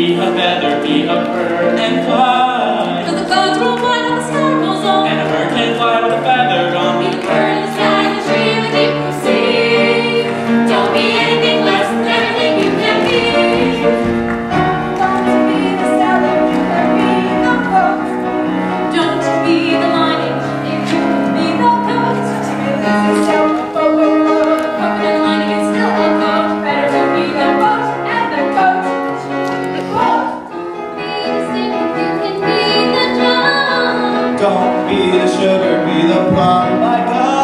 Be a feather, be a bird, and fly. Cause the clouds roll by and the sky goes on. And a bird Don't be the sugar, be the plum like us.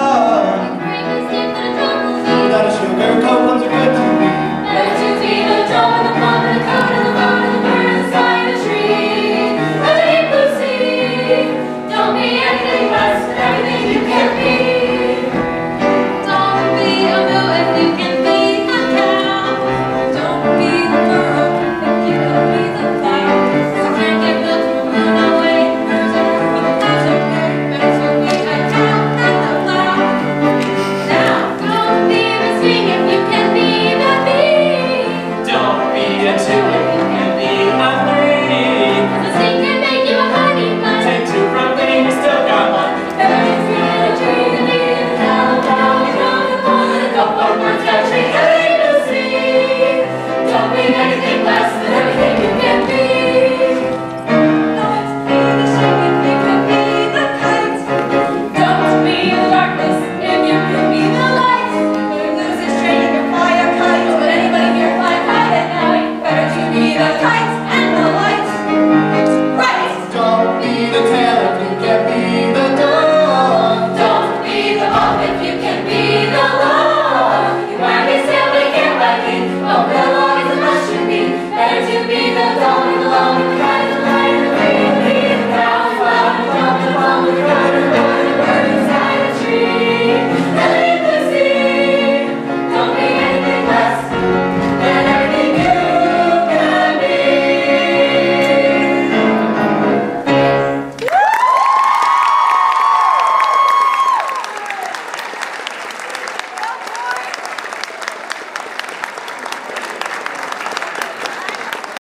don't